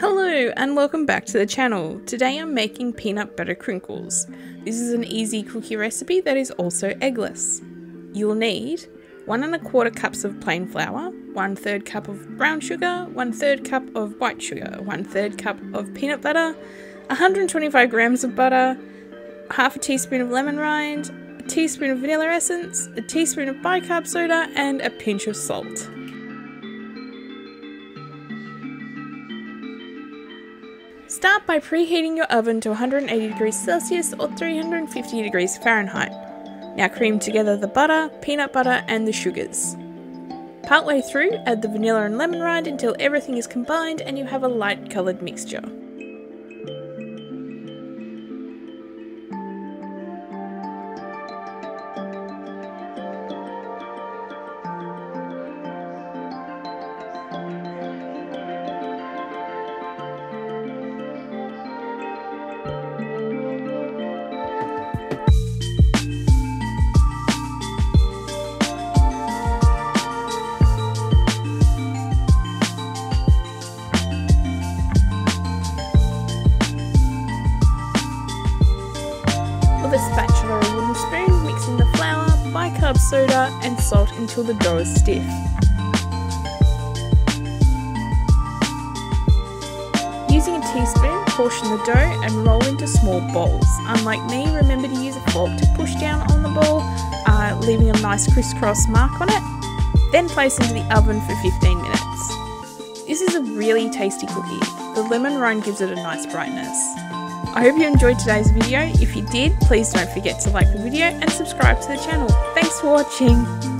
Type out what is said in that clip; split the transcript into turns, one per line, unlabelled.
Hello and welcome back to the channel. Today I'm making peanut butter crinkles. This is an easy cookie recipe that is also eggless. You'll need one and a quarter cups of plain flour, one third cup of brown sugar, one third cup of white sugar, one third cup of peanut butter, 125 grams of butter, half a teaspoon of lemon rind, a teaspoon of vanilla essence, a teaspoon of bicarb soda, and a pinch of salt. Start by preheating your oven to 180 degrees Celsius or 350 degrees Fahrenheit. Now cream together the butter, peanut butter, and the sugars. Partway through, add the vanilla and lemon rind until everything is combined and you have a light coloured mixture. With a spatula or wooden spoon, mix in the flour, bicarb soda, and salt until the dough is stiff. Using a teaspoon, portion the dough and roll into small balls. Unlike me, remember to use a fork to push down on the ball, uh, leaving a nice crisscross mark on it. Then place into the oven for 15 minutes. This is a really tasty cookie. The lemon rind gives it a nice brightness. I hope you enjoyed today's video. If you did, please don't forget to like the video and subscribe to the channel. Thanks for watching.